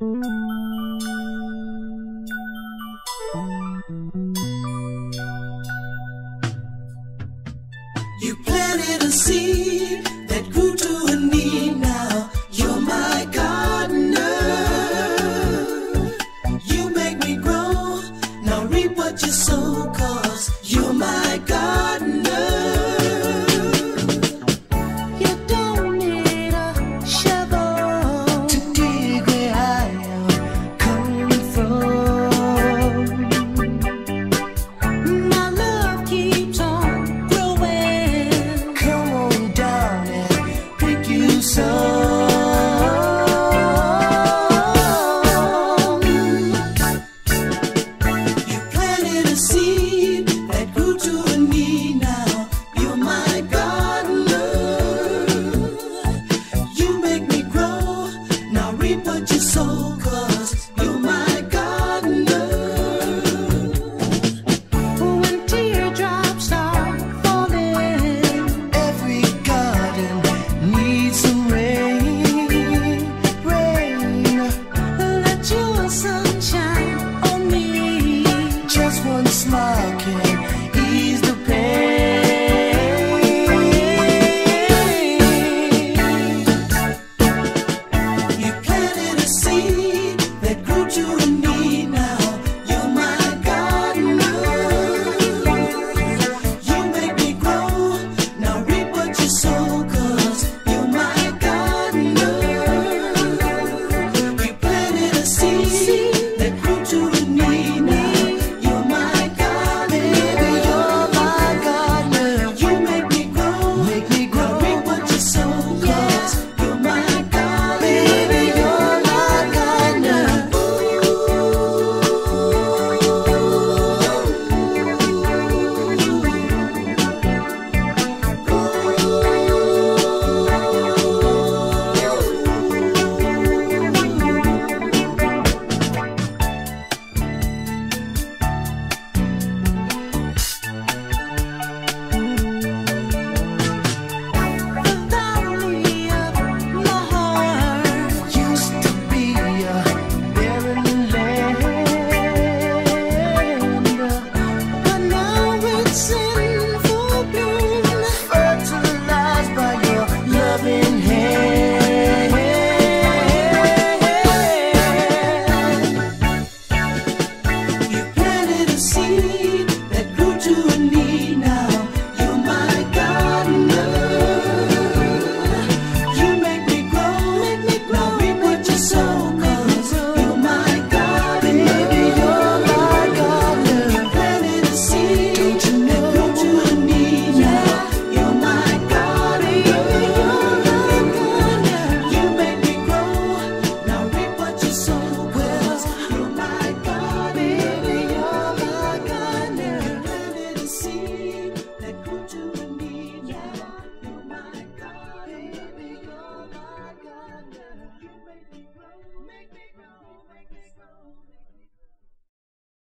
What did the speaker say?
You planted a seed that grew to a need. Now you're my gardener. You make me grow. Now reap what you sow, cause you're.